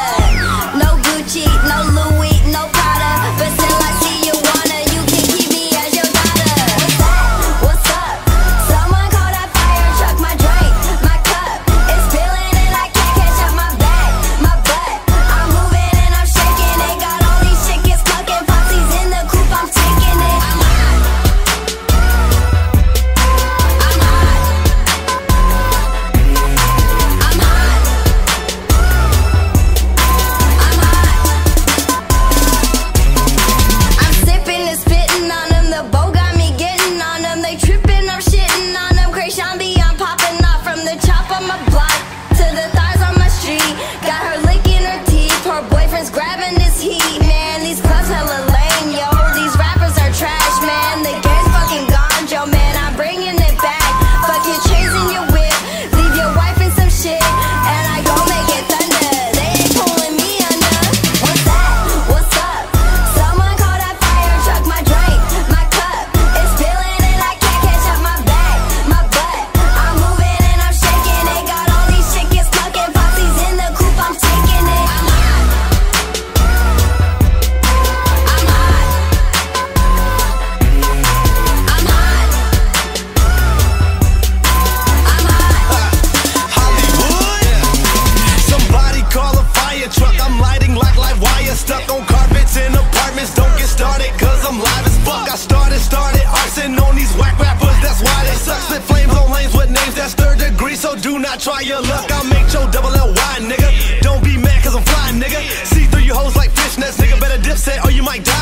Yeah. fuck I started, started arson on these whack rappers That's why they suck. Spit flames on lanes with names that's third degree So do not try your luck. I'll make your double LY, nigga. Don't be mad cause I'm flying, nigga. See through your hoes like fishnets, nigga. Better dipset or you might die.